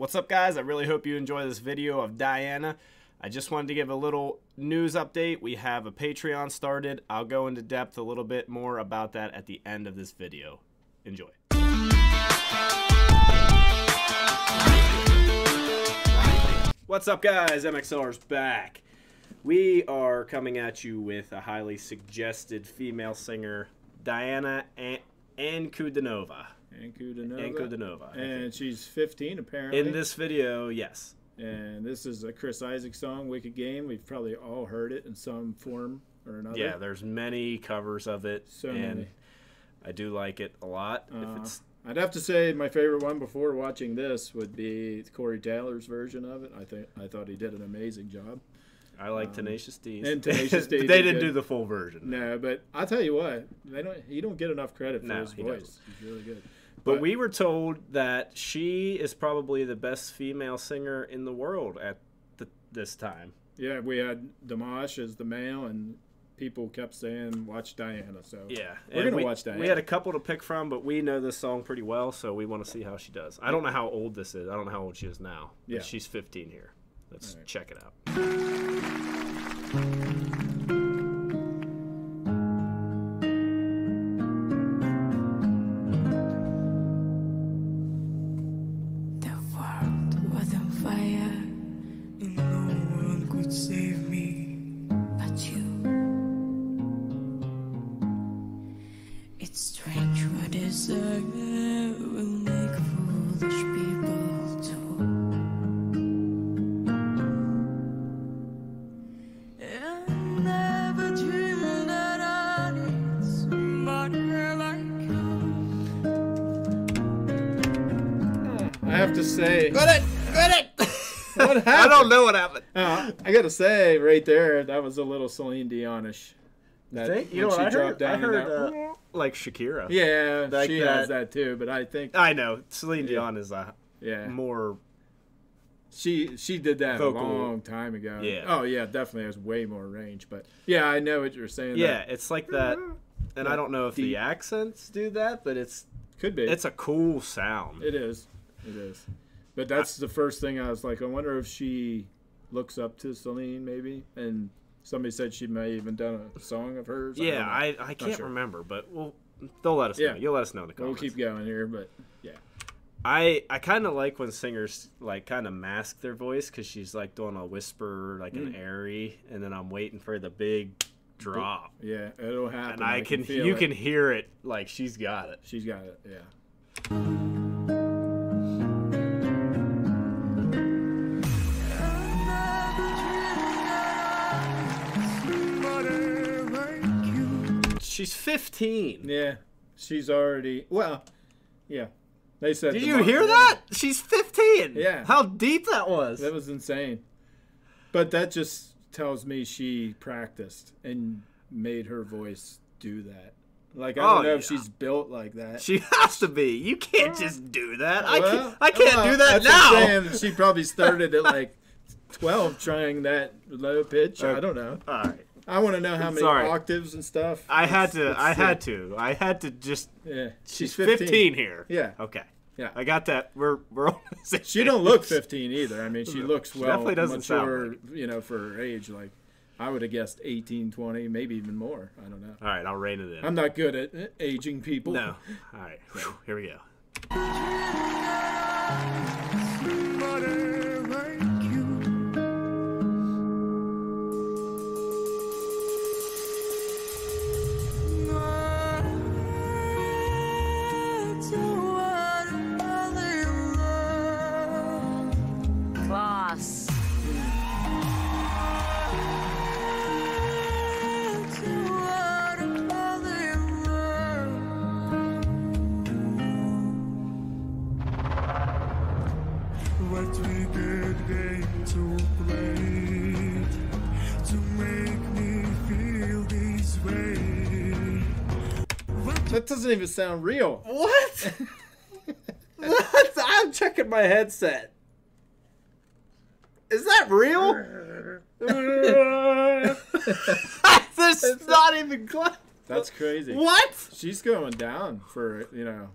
What's up guys? I really hope you enjoy this video of Diana. I just wanted to give a little news update. We have a Patreon started. I'll go into depth a little bit more about that at the end of this video. Enjoy. What's up guys? MXLR's back. We are coming at you with a highly suggested female singer, Diana An- Ankudinova. I And she's 15 apparently. In this video, yes. and this is a Chris Isaak song, "Wicked Game." We've probably all heard it in some form or another. Yeah, there's many covers of it, So and many. I do like it a lot. Uh, if it's I'd have to say my favorite one before watching this would be Corey Taylor's version of it. I think I thought he did an amazing job. I like um, Tenacious D. and Tenacious D they did didn't good. do the full version. No, but I'll tell you what, they don't. He don't get enough credit for No, his voice. doesn't. He's really good. But we were told that she is probably the best female singer in the world at the, this time. Yeah, we had Dimash as the male, and people kept saying, "Watch Diana." So Yeah, We're and gonna we, watch that. We had a couple to pick from, but we know this song pretty well, so we want to see how she does. I don't know how old this is. I don't know how old she is now. But Yeah. she's 15 here. Let's right. check it out. It's strange what desire will make foolish people do. And never dreamed that I need somebody like you. I have to say, Got it! Got it! what happened? I don't know what happened. Uh, I gotta say, right there, that was a little Celine Dionish. That, Think? You know when what I she heard? dropped I down in heard that- uh, like Shakira. yeah, like she that- has that too. But I think, I know Celine Yeah. Dion is a yeah, more. she she did that Vocal. a long time ago. Yeah. Oh yeah, definitely has way more range. But yeah, I know what you're saying. Yeah, that it's like that, and I don't know if the accents do that, but it's could be. it's a cool sound. It is. It is. But that's the first thing I was like, I wonder if she looks up to Celine maybe. And somebody said she may even done a song of hers. Yeah, don't. I, I can't sure. remember, but we'll they'll let us Yeah. know. You'll let us know in the comments. We'll keep going here, but yeah. I I kind of like when singers like kind of mask their voice because she's like doing a whisper, like an Mm. airy, and then I'm waiting for the big drop, Yeah, it'll happen. and I, can, feel you it. can hear it like she's got it. She's got it. Yeah. She's 15. Yeah. She's already well. Yeah. They said. Did you hear yeah. that? She's 15. Yeah. How deep that was. That was insane. But that just tells me she practiced and made her voice do that. Like I Oh, don't know if she's built like that. She has to be. You can't just do that. I can't. I can't well, do that now. saying. She probably started at like twelve trying that low pitch. I uh, don't know. All right. I want to know how many Sorry. octaves and stuff. I had to. I had to. I had to just. Yeah, She's 15, here. Yeah, Okay. yeah. I got that. We're we're on the same She don't look 15 either. I mean, she looks She well definitely doesn't sound mature, you know, for her age. Like, I would have guessed 18, 20, maybe even more. I don't know. All right, I'll rein it in. I'm not good at aging people. no. All right. Here we go. That doesn't even sound real. What? I'm checking my headset. Is that real? There's not even close. That's crazy. What? She's going down for, you know,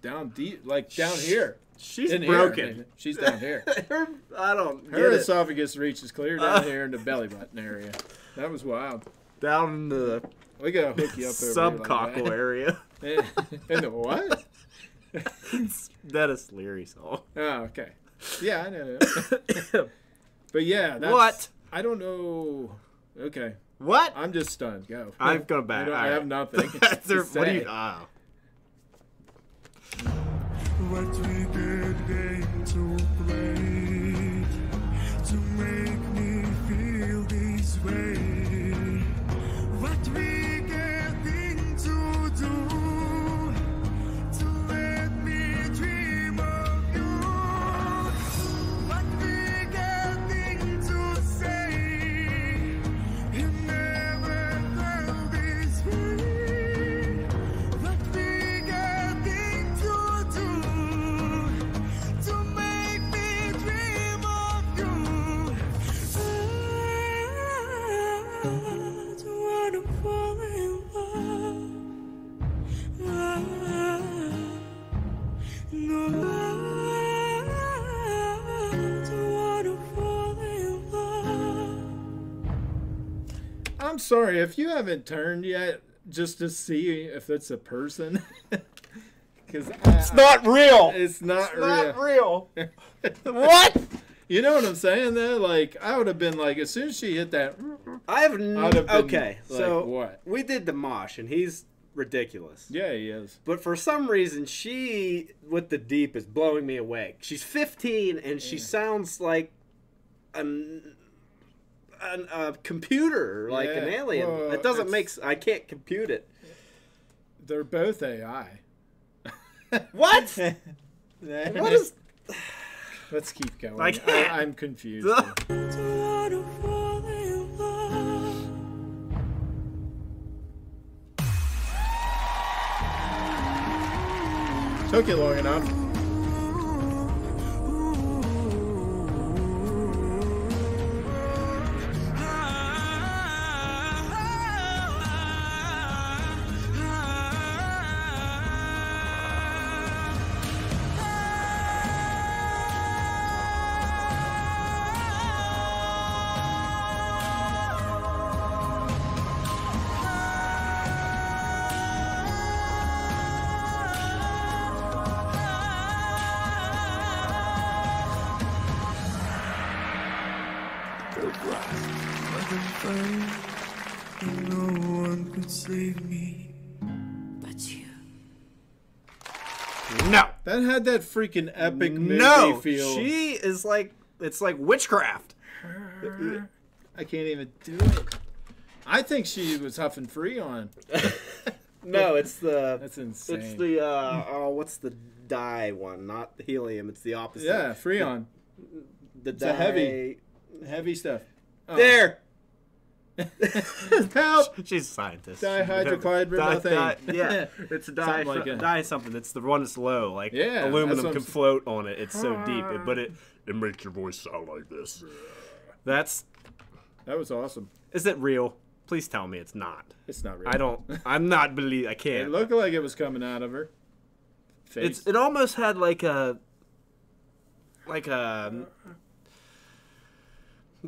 down deep, like down here. She's In here, broken. She's down here. Her, I don't Her get it. esophagus reaches clear down uh. here in the belly button area. That was wild. Down in the We gotta hook you up over subcockle here area. like. In the what? that is Leary song. Oh, okay. Yeah, I know. But yeah, that's, What? I don't know. Okay, What? I'm just stunned. Go. I've going back. I, I have nothing. That's to her- what do you? say. Oh. What we get I'm sorry if you haven't turned yet, just to see if it's a person. Because It's not real. It's not not real. real. what? You know what I'm saying? Though, like I would have been like, as soon as she hit that, I have n- I'd have okay. like, so what? we did Dimash, and he's ridiculous. Yeah, he is. But for some reason, she with the deep is blowing me away. She's 15, and she sounds like an, an a computer, like an alien. well, it doesn't make. I can't compute it. They're both AI. What? what is? Let's keep going. I can't. I, am confused. Don't wanna fall in love. Took you long enough. No. That had that freaking epic movie No. feel. She is like. It's like witchcraft. I can't even do it. I think she was huffing freon. No, it's the. That's insane. It's the. uh Oh, what's the dye one? Not the helium. It's the opposite. yeah, freon. The a dye. heavy- Heavy stuff. Oh. There. Help! She's a scientist. Dihydrochlorobenzene. Di- di- yeah, it's a dye, Something like it. dye something. It's the one that's low. Like Yeah, aluminum can float on it. It's so deep, it- but it it makes your voice sound like this. That's That was awesome. is it real? Please tell me it's not. It's not real. I don't. I'm not believe. I can't. It looked like it was coming out of her face. It's it almost had like a like a.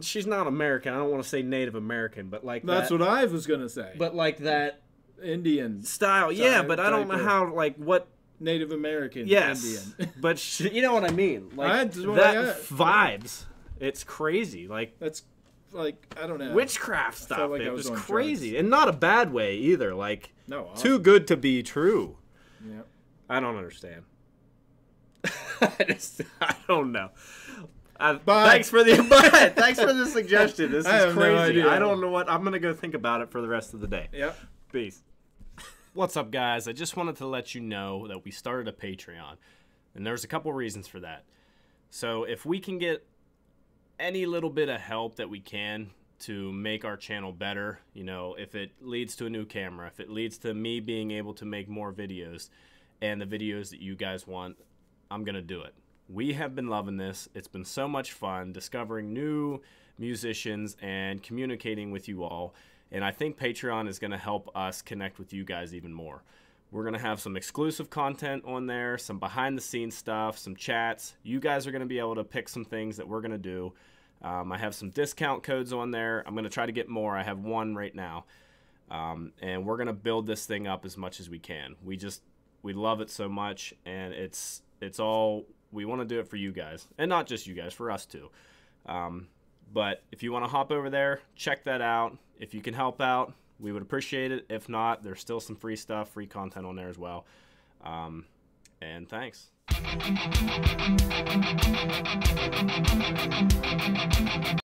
She's not American. I don't want to say Native American, but like That's that, what I was gonna say. But like that Indian, style, yeah. But I don't know how like what Native American, Yes, Indian. but sh- you know what I mean. Like I- that I- vibes. It's crazy. Like That's like I don't know. witchcraft stuff. like it was was crazy, drugs. and not a bad way either. Like No, too good to be true. Yeah. I don't understand. I just I don't know. Uh, Bye. thanks for the bye. thanks for the suggestion. This is I have no crazy. idea. I don't know what I'm gonna go think about it for the rest of the day. Yep. Peace. What's up, guys? I just wanted to let you know that we started a Patreon, and there's a couple reasons for that. So, if we can get any little bit of help that we can to make our channel better, you know, if it leads to a new camera, if it leads to me being able to make more videos and the videos that you guys want, I'm going to do it. We have been loving this. It's been so much fun discovering new musicians and communicating with you all. And I think Patreon is going to help us connect with you guys even more. We're going to have some exclusive content on there, some behind the scenes stuff, some chats. You guys are going to be able to pick some things that we're going to do. Um, I have some discount codes on there. I'm going to try to get more. I have one right now. Um, and we're going to build this thing up as much as we can. We just, we love it so much. And it's, it's all, we want to do it for you guys. And not just you guys, for us too. Um, but if you want to hop over there, check that out. If you can help out, we would appreciate it. If not, there's still some free stuff, free content on there as well. Um, and thanks.